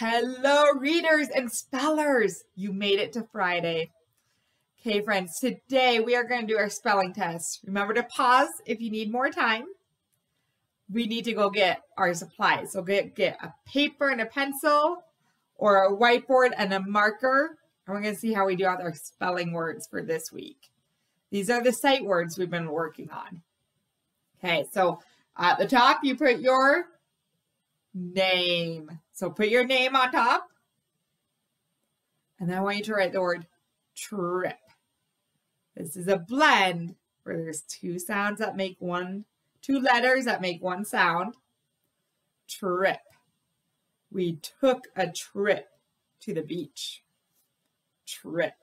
Hello, readers and spellers. You made it to Friday. Okay, friends, today we are going to do our spelling test. Remember to pause if you need more time. We need to go get our supplies. So get, get a paper and a pencil or a whiteboard and a marker. And we're going to see how we do with our spelling words for this week. These are the sight words we've been working on. Okay, so at the top, you put your name. So put your name on top. And then I want you to write the word trip. This is a blend where there's two sounds that make one, two letters that make one sound. Trip. We took a trip to the beach. Trip.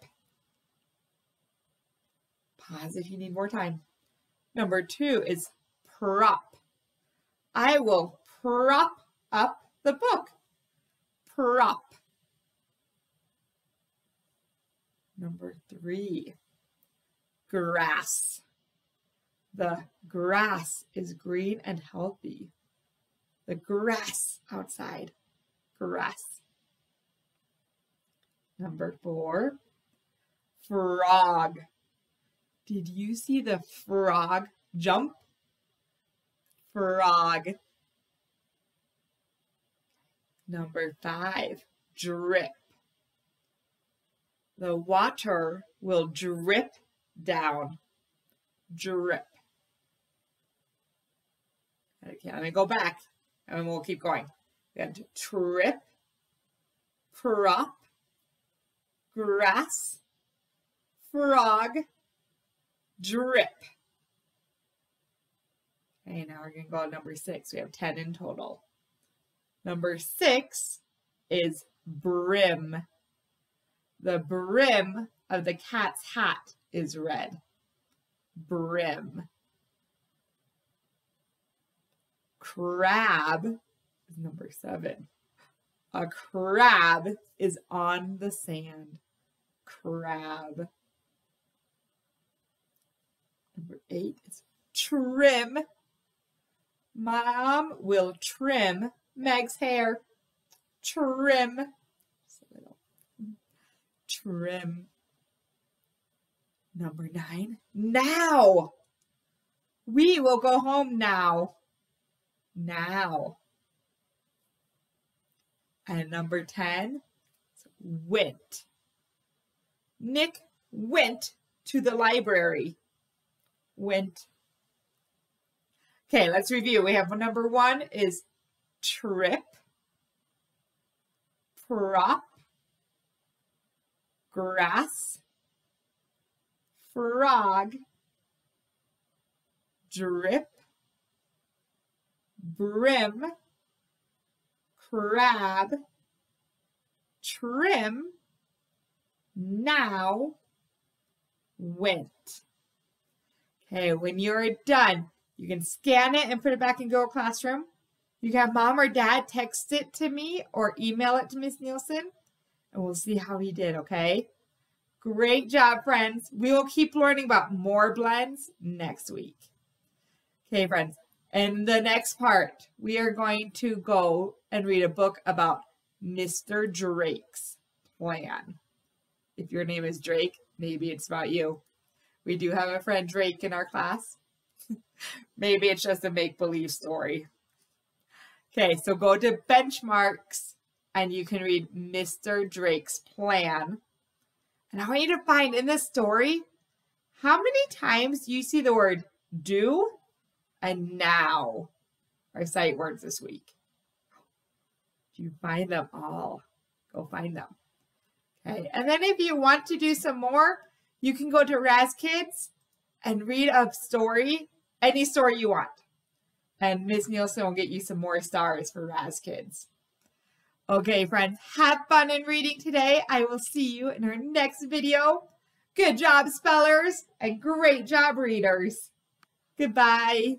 Pause if you need more time. Number two is prop. I will prop up the book. Prop. Number three, grass. The grass is green and healthy. The grass outside. Grass. Number four, frog. Did you see the frog jump? Frog. Number five, drip. The water will drip down. Drip. Okay, let me go back and we'll keep going. To trip, prop, grass, frog, drip. Okay, now we're going to go to number six. We have 10 in total. Number six is brim. The brim of the cat's hat is red. Brim. Crab is number seven. A crab is on the sand. Crab. Number eight is trim. Mom will trim Meg's hair. Trim. Trim. Number nine. Now. We will go home now. Now. And number 10, went. Nick went to the library. Went. Okay, let's review. We have number one is trip, prop, grass, frog, drip, brim, crab, trim, now, went. Okay, when you're done, you can scan it and put it back in Google Classroom. You can have mom or dad text it to me or email it to Miss Nielsen and we'll see how he did, okay? Great job, friends. We will keep learning about more blends next week. Okay, friends. In the next part, we are going to go and read a book about Mr. Drake's plan. If your name is Drake, maybe it's about you. We do have a friend Drake in our class. maybe it's just a make-believe story. Okay, so go to benchmarks and you can read Mr. Drake's plan. And I want you to find in this story how many times you see the word do and now are sight words this week. Do you find them all? Go find them. Okay, and then if you want to do some more, you can go to Raz Kids and read a story, any story you want. And Ms. Nielsen will get you some more stars for Raz Kids. Okay, friends, have fun in reading today. I will see you in our next video. Good job, spellers, and great job, readers. Goodbye.